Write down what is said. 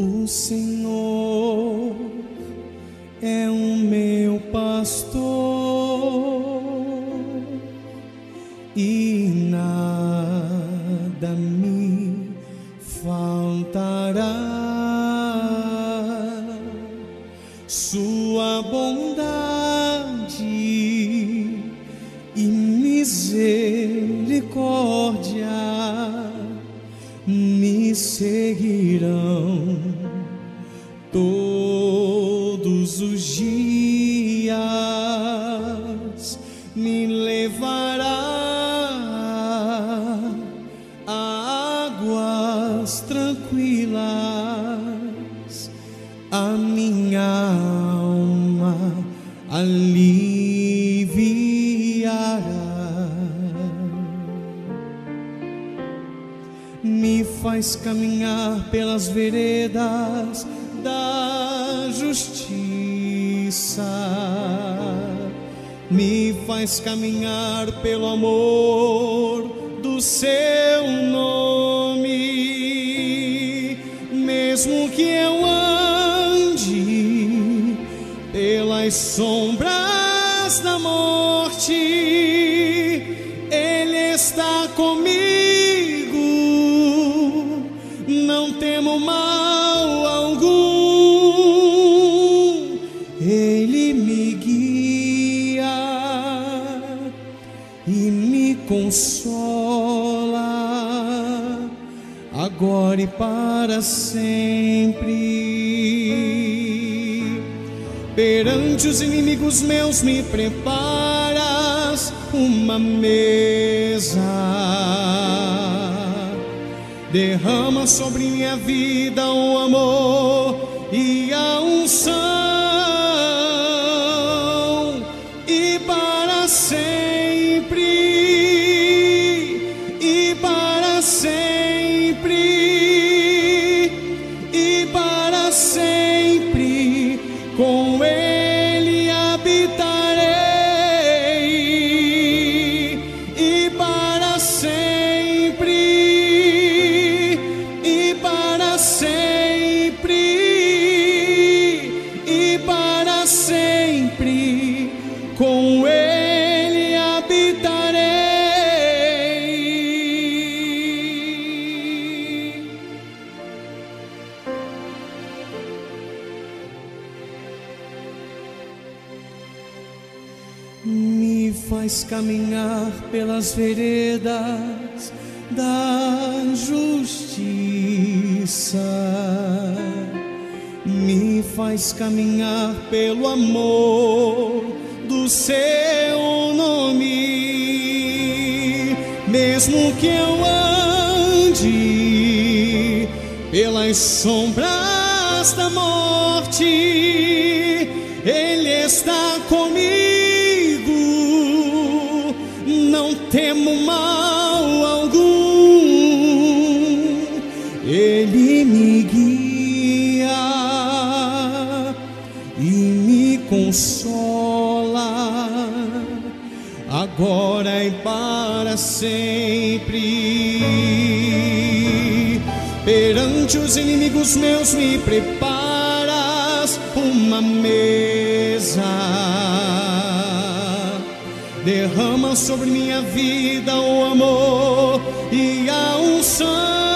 O Senhor é o meu pastor e nada me faltará. Sua bondade e misericórdia me seguirão dias, me levará a águas tranquilas, a minha alma aliviará. Me faz caminhar pelas veredas da justiça, me faz caminhar pelo amor do seu nome, mesmo que eu ande pelas sombras da morte, Ele está comigo, não temo mal consola, agora e para sempre. Perante os inimigos meus me preparas uma mesa. Derrama sobre minha vida o amor e a unção, sempre, me faz caminhar pelas veredas da justiça, me faz caminhar pelo amor do seu nome, mesmo que eu ande pelas sombras da morte, Ele está comigo, temo mal algum, Ele me guia e me consola, agora e para sempre. Perante os inimigos meus me preparas uma mesa. Derrama sobre minha vida o amor e a unção.